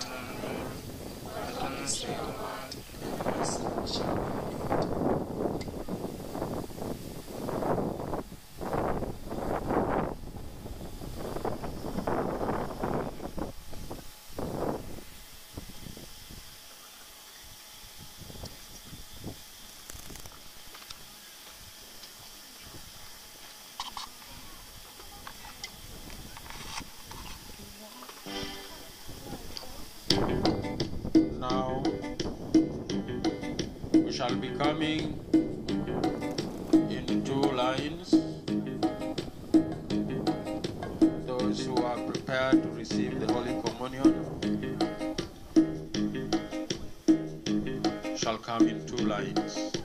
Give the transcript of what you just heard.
Let Now we shall be coming in two lines. Those who are prepared to receive the Holy Communion shall come in two lines.